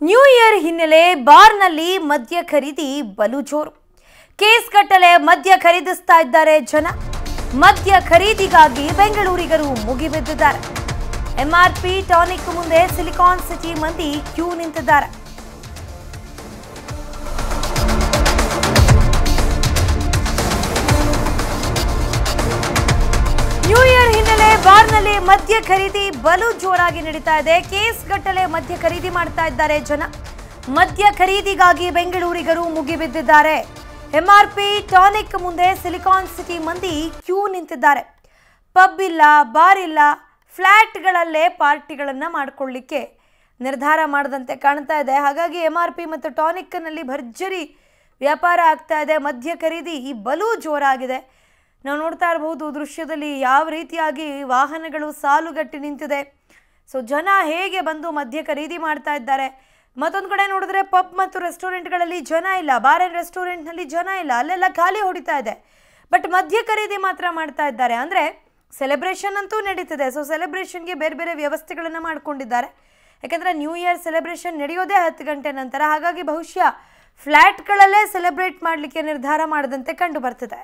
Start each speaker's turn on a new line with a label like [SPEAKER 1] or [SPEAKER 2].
[SPEAKER 1] New year ಹಿನ್ನೆಲೆ ಬಾರ್ನಲ್ಲಿ ಮದ್ಯ ಖರೀದಿ ಬಲು ಜೋರು ಕೇಸ್ ಕಟ್ಟಲೆ ಮದ್ಯ ಖರೀದಿಸ್ತಾ ಇದ್ದಾರೆ ಜನ. ಮದ್ಯ ಖರೀದಿಗಾಗಿ ಬೆಂಗಳೂರಿಗರು ಮುಗಿಬಿದ್ದಿದ್ದಾರೆ. ಎಂಆರ್ಪಿ ಟಾನಿಕ್ ಮುಂದೆ ಸಿಲಿಕಾನ್ ಸಿಟಿ ಮಂದಿ ಕ್ಯೂ ನಿಂತಿದ್ದಾರೆ. ನ್ಯೂ ಇಯರ್ ಹಿನ್ನೆಲೆ ಬಾರ್ನಲ್ಲಿ ಮದ್ಯ ಖರೀದಿ ಬಲು ಜೋರಾಗಿ ನಡೀತಾ ಇದೆ. ಕೇಸ್ ಗಟ್ಟಲೆ ಮದ್ಯ ಖರೀದಿ ಮಾಡ್ತಾ ಇದ್ದಾರೆ ಜನ. ಮದ್ಯ ಖರೀದಿಗಾಗಿ ಬೆಂಗಳೂರಿಗರು ಮುಗಿಬಿದ್ದಿದ್ದಾರೆ ಎಂಆರ್ಪಿ ಟಾನಿಕ್ ಮುಂದೆ ಸಿಲಿಕಾನ್ ಸಿಟಿ ಮಂದಿ ಕ್ಯೂ ನಿಂತಿದ್ದಾರೆ. ಪಬ್ ಇಲ್ಲ, ಬಾರ್ ಇಲ್ಲ ಫ್ಲ್ಯಾಟ್ಗಳಲ್ಲೇ ಪಾರ್ಟಿಗಳನ್ನು ಮಾಡಿಕೊಳ್ಳಿಕ್ಕೆ ನಿರ್ಧಾರ ಮಾಡದಂತೆ ಕಾಣ್ತಾ ಇದೆ. ಹಾಗಾಗಿ ಎಂ ಆರ್ ಪಿ ಮತ್ತು ಟಾನಿಕ್ನಲ್ಲಿ ಭರ್ಜರಿ ವ್ಯಾಪಾರ ಆಗ್ತಾ ಇದೆ. ಮದ್ಯ ಖರೀದಿ ಈ ಬಲು ಜೋರಾಗಿದೆ. ನಾವು ನೋಡ್ತಾ ಇರಬಹುದು ದೃಶ್ಯದಲ್ಲಿ ಯಾವ ರೀತಿಯಾಗಿ ವಾಹನಗಳು ಸಾಲುಗಟ್ಟಿ ನಿಂತಿದೆ. ಸೊ ಜನ ಹೇಗೆ ಬಂದು ಮದ್ಯ ಖರೀದಿ ಮಾಡ್ತಾ ಇದ್ದಾರೆ. ಮತ್ತೊಂದು ಕಡೆ ನೋಡಿದ್ರೆ ಪಬ್ ಮತ್ತು ರೆಸ್ಟೋರೆಂಟ್ಗಳಲ್ಲಿ ಜನ ಇಲ್ಲ. ಬಾರ್ ಆ್ಯಂಡ್ ರೆಸ್ಟೋರೆಂಟ್ನಲ್ಲಿ ಜನ ಇಲ್ಲ. ಅಲ್ಲೆಲ್ಲ ಖಾಲಿ ಹೊಡಿತಾ ಇದೆ. ಬಟ್ ಮದ್ಯ ಖರೀದಿ ಮಾತ್ರ ಮಾಡ್ತಾ ಇದ್ದಾರೆ. ಅಂದರೆ ಸೆಲೆಬ್ರೇಷನ್ ಅಂತೂ ನಡೀತಿದೆ. ಸೊ ಸೆಲೆಬ್ರೇಷನ್ಗೆ ಬೇರೆ ಬೇರೆ ವ್ಯವಸ್ಥೆಗಳನ್ನು ಮಾಡ್ಕೊಂಡಿದ್ದಾರೆ. ಯಾಕೆಂದರೆ ನ್ಯೂ ಇಯರ್ ಸೆಲೆಬ್ರೇಷನ್ ನಡೆಯೋದೇ ಹತ್ತು ಗಂಟೆ ನಂತರ. ಹಾಗಾಗಿ ಬಹುಶಃ ಫ್ಲ್ಯಾಟ್ಗಳಲ್ಲೇ ಸೆಲೆಬ್ರೇಟ್ ಮಾಡಲಿಕ್ಕೆ ನಿರ್ಧಾರ ಮಾಡದಂತೆ ಕಂಡು ಬರ್ತಿದೆ.